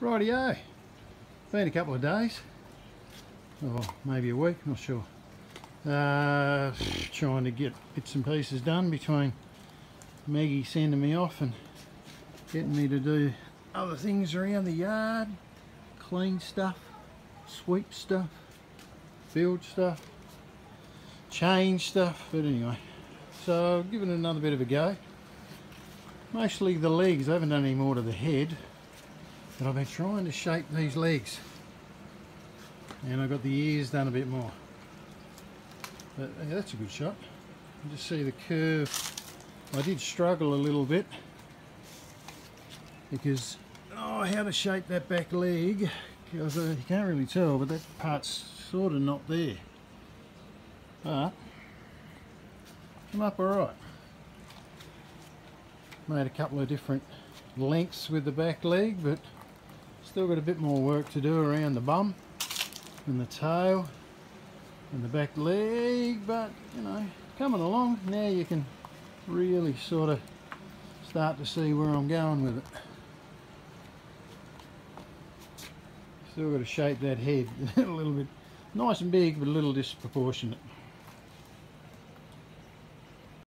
Rightio. Been a couple of days. Or maybe a week, not sure. Uh, trying to get bits and pieces done between Maggie sending me off and getting me to do other things around the yard. Clean stuff, sweep stuff, build stuff, change stuff. But anyway, so give it another bit of a go. Mostly the legs, I haven't done any more to the head. But I've been trying to shape these legs. And I've got the ears done a bit more. But yeah, that's a good shot. You just see the curve. I did struggle a little bit because oh how to shape that back leg because uh, you can't really tell but that part's sort of not there but I'm up alright made a couple of different lengths with the back leg but still got a bit more work to do around the bum and the tail and the back leg but you know coming along now you can really sort of start to see where I'm going with it. Still got to shape that head a little bit. Nice and big but a little disproportionate